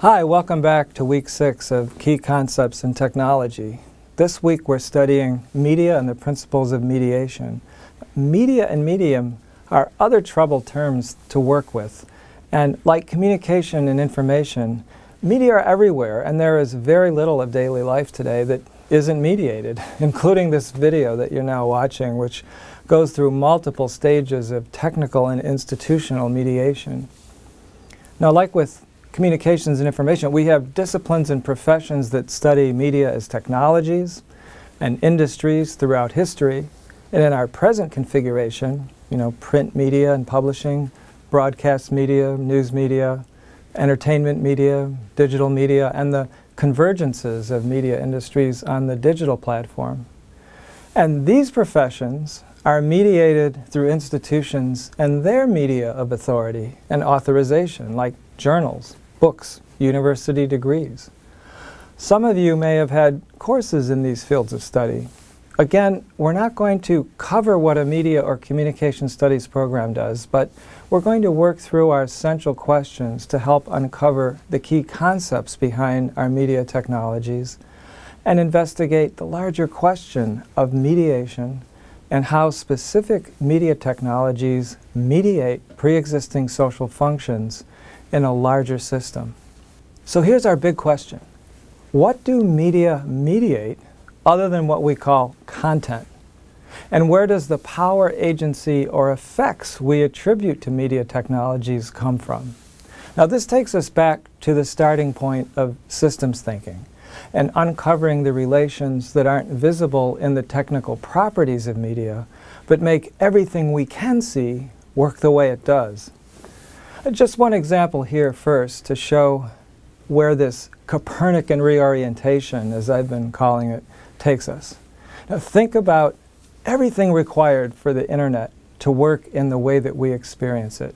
Hi, welcome back to week six of Key Concepts in Technology. This week we're studying media and the principles of mediation. Media and medium are other troubled terms to work with. And like communication and information, media are everywhere, and there is very little of daily life today that isn't mediated, including this video that you're now watching, which goes through multiple stages of technical and institutional mediation. Now, like with communications and information, we have disciplines and professions that study media as technologies and industries throughout history. And in our present configuration, you know, print media and publishing, broadcast media, news media, entertainment media, digital media, and the convergences of media industries on the digital platform. And these professions are mediated through institutions and their media of authority and authorization, like journals, books, university degrees. Some of you may have had courses in these fields of study. Again, we're not going to cover what a media or communication studies program does, but we're going to work through our essential questions to help uncover the key concepts behind our media technologies and investigate the larger question of mediation and how specific media technologies mediate pre-existing social functions in a larger system. So here's our big question. What do media mediate other than what we call content? And where does the power, agency, or effects we attribute to media technologies come from? Now this takes us back to the starting point of systems thinking and uncovering the relations that aren't visible in the technical properties of media, but make everything we can see work the way it does. Uh, just one example here first to show where this Copernican reorientation, as I've been calling it, takes us. Now think about everything required for the internet to work in the way that we experience it.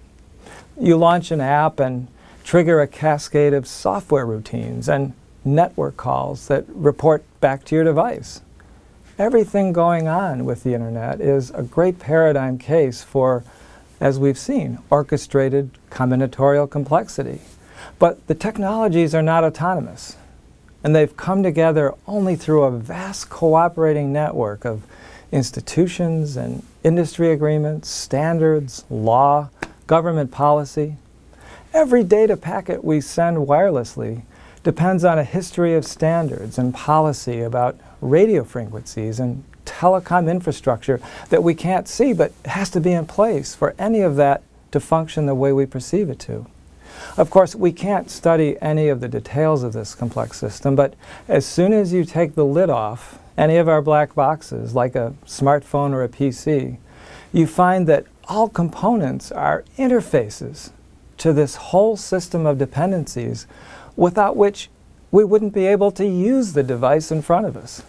You launch an app and trigger a cascade of software routines and network calls that report back to your device. Everything going on with the internet is a great paradigm case for, as we've seen, orchestrated combinatorial complexity. But the technologies are not autonomous. And they've come together only through a vast cooperating network of institutions and industry agreements, standards, law, government policy. Every data packet we send wirelessly depends on a history of standards and policy about radio frequencies and telecom infrastructure that we can't see but has to be in place for any of that to function the way we perceive it to. Of course, we can't study any of the details of this complex system, but as soon as you take the lid off any of our black boxes, like a smartphone or a PC, you find that all components are interfaces to this whole system of dependencies without which we wouldn't be able to use the device in front of us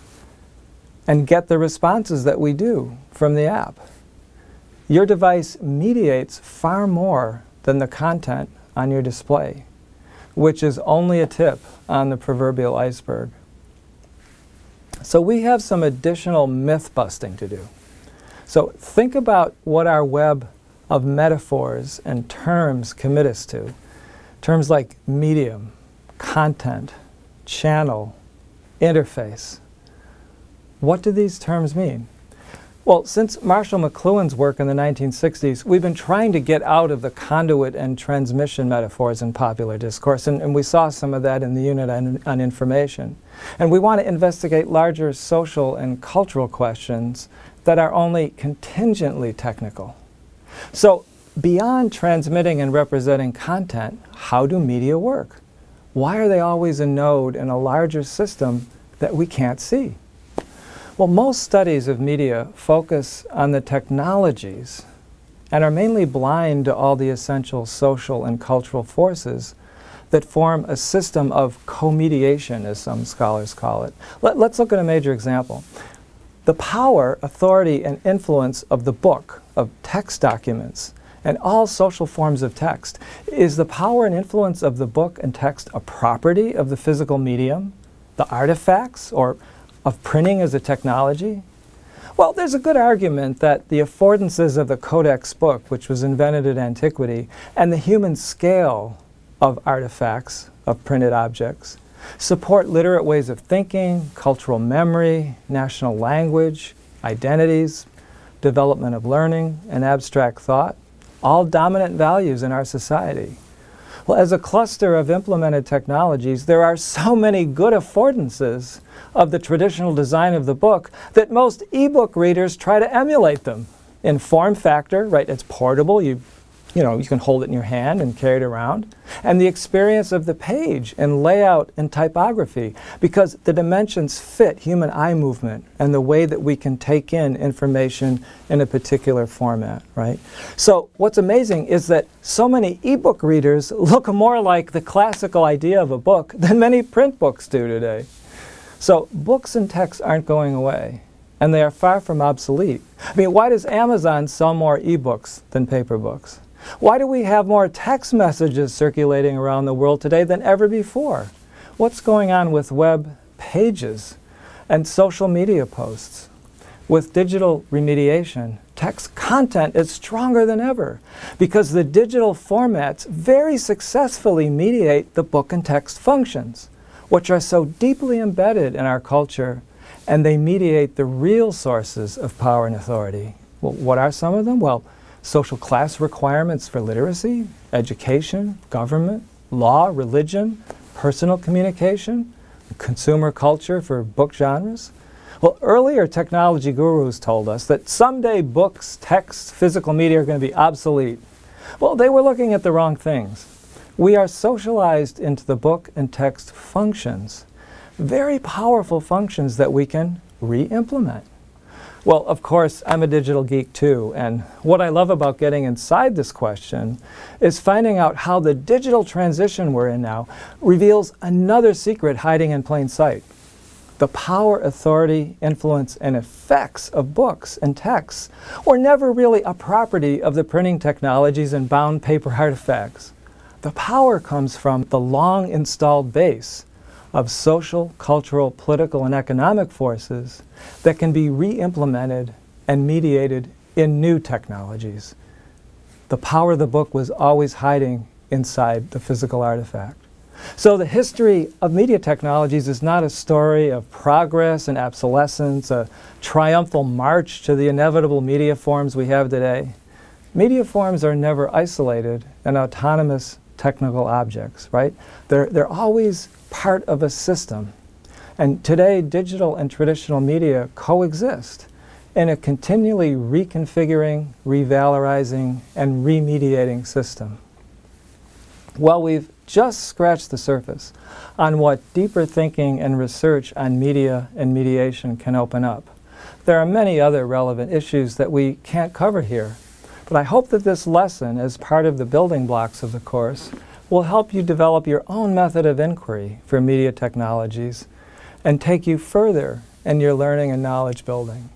and get the responses that we do from the app. Your device mediates far more than the content on your display, which is only a tip on the proverbial iceberg. So we have some additional myth busting to do. So think about what our web of metaphors and terms commit us to. Terms like medium, content, channel, interface. What do these terms mean? Well, since Marshall McLuhan's work in the 1960s, we've been trying to get out of the conduit and transmission metaphors in popular discourse, and, and we saw some of that in the unit on, on information. And we want to investigate larger social and cultural questions that are only contingently technical. So, beyond transmitting and representing content, how do media work? Why are they always a node in a larger system that we can't see? Well, most studies of media focus on the technologies and are mainly blind to all the essential social and cultural forces that form a system of co-mediation, as some scholars call it. Let, us look at a major example. The power, authority, and influence of the book, of text documents, and all social forms of text. Is the power and influence of the book and text a property of the physical medium, the artifacts, or of printing as a technology? Well, there's a good argument that the affordances of the codex book, which was invented in antiquity, and the human scale of artifacts, of printed objects, support literate ways of thinking, cultural memory, national language, identities, development of learning, and abstract thought, all dominant values in our society. Well, as a cluster of implemented technologies, there are so many good affordances of the traditional design of the book that most ebook readers try to emulate them. In form factor, right, it's portable, you you know, you can hold it in your hand and carry it around. And the experience of the page and layout and typography, because the dimensions fit human eye movement and the way that we can take in information in a particular format, right? So what's amazing is that so many ebook readers look more like the classical idea of a book than many print books do today. So books and texts aren't going away and they are far from obsolete. I mean, why does Amazon sell more ebooks than paper books? Why do we have more text messages circulating around the world today than ever before? What's going on with web pages and social media posts? With digital remediation, text content is stronger than ever because the digital formats very successfully mediate the book and text functions, which are so deeply embedded in our culture, and they mediate the real sources of power and authority. Well, what are some of them? Well, social class requirements for literacy, education, government, law, religion, personal communication, consumer culture for book genres. Well, earlier technology gurus told us that someday books, texts, physical media are going to be obsolete. Well, they were looking at the wrong things. We are socialized into the book and text functions, very powerful functions that we can re implement. Well, of course, I'm a digital geek too, and what I love about getting inside this question is finding out how the digital transition we're in now reveals another secret hiding in plain sight. The power, authority, influence, and effects of books and texts were never really a property of the printing technologies and bound paper artifacts. The power comes from the long installed base of social, cultural, political, and economic forces that can be re implemented and mediated in new technologies. The power of the book was always hiding inside the physical artifact. So, the history of media technologies is not a story of progress and obsolescence, a triumphal march to the inevitable media forms we have today. Media forms are never isolated and autonomous technical objects, right? They're, they're always part of a system. And today, digital and traditional media coexist in a continually reconfiguring, revalorizing, and remediating system. Well, we've just scratched the surface on what deeper thinking and research on media and mediation can open up. There are many other relevant issues that we can't cover here, but I hope that this lesson, as part of the building blocks of the course, will help you develop your own method of inquiry for media technologies and take you further in your learning and knowledge building.